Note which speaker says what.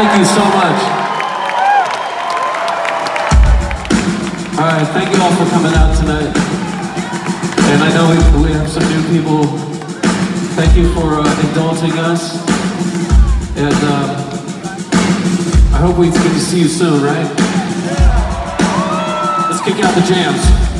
Speaker 1: Thank you so much. All right, thank you all for coming out tonight. And I know we, we have some new people. Thank you for uh, indulging us. And uh, I hope we get to see you soon, right? Let's kick out the jams.